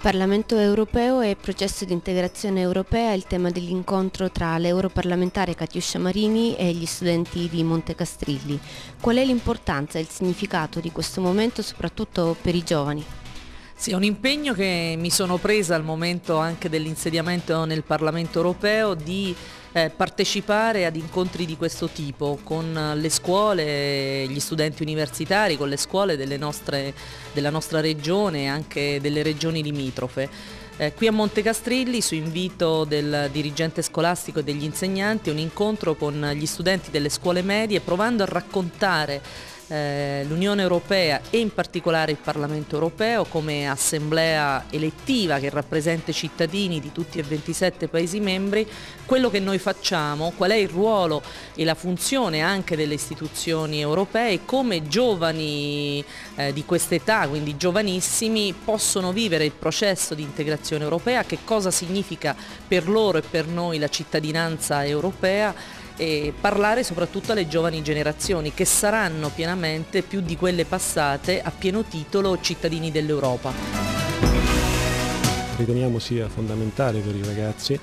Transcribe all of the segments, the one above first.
Parlamento europeo e processo di integrazione europea è il tema dell'incontro tra l'europarlamentare Katiuscia Marini e gli studenti di Montecastrilli. Qual è l'importanza e il significato di questo momento soprattutto per i giovani? Sì, è un impegno che mi sono presa al momento anche dell'insediamento nel Parlamento europeo di eh, partecipare ad incontri di questo tipo con le scuole, gli studenti universitari, con le scuole nostre, della nostra regione e anche delle regioni limitrofe. Eh, qui a Montecastrilli, su invito del dirigente scolastico e degli insegnanti, un incontro con gli studenti delle scuole medie provando a raccontare eh, l'Unione Europea e in particolare il Parlamento Europeo come assemblea elettiva che rappresenta i cittadini di tutti e 27 Paesi membri, quello che noi facciamo, qual è il ruolo e la funzione anche delle istituzioni europee, come giovani eh, di quest'età, quindi giovanissimi, possono vivere il processo di integrazione europea, che cosa significa per loro e per noi la cittadinanza europea e parlare soprattutto alle giovani generazioni che saranno pienamente più di quelle passate a pieno titolo cittadini dell'Europa. Riteniamo sia fondamentale per i ragazzi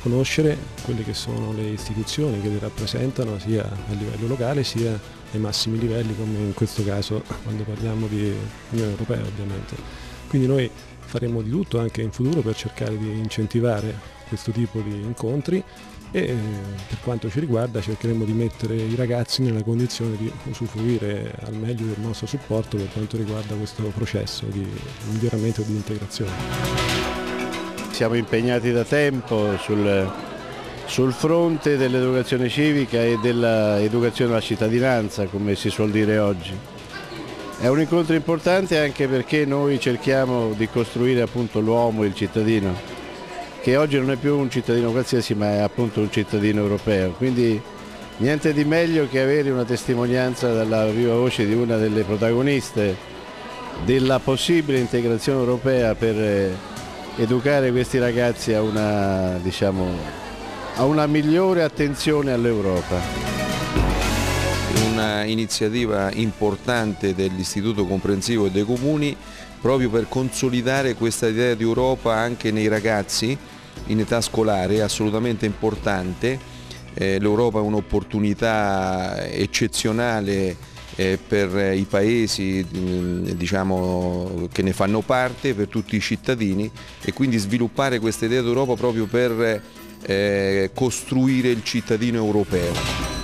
conoscere quelle che sono le istituzioni che li rappresentano sia a livello locale sia ai massimi livelli come in questo caso quando parliamo di Unione Europea ovviamente. Quindi noi faremo di tutto anche in futuro per cercare di incentivare questo tipo di incontri e per quanto ci riguarda cercheremo di mettere i ragazzi nella condizione di usufruire al meglio del nostro supporto per quanto riguarda questo processo di miglioramento e di integrazione. Siamo impegnati da tempo sul, sul fronte dell'educazione civica e dell'educazione alla cittadinanza, come si suol dire oggi. È un incontro importante anche perché noi cerchiamo di costruire appunto l'uomo, il cittadino, che oggi non è più un cittadino qualsiasi ma è appunto un cittadino europeo. Quindi niente di meglio che avere una testimonianza dalla viva voce di una delle protagoniste della possibile integrazione europea per eh, educare questi ragazzi a una, diciamo, a una migliore attenzione all'Europa. Un'iniziativa importante dell'Istituto Comprensivo e dei Comuni proprio per consolidare questa idea di Europa anche nei ragazzi in età scolare, assolutamente importante. Eh, L'Europa è un'opportunità eccezionale eh, per i paesi mm, diciamo, che ne fanno parte, per tutti i cittadini e quindi sviluppare questa idea d'Europa proprio per eh, costruire il cittadino europeo.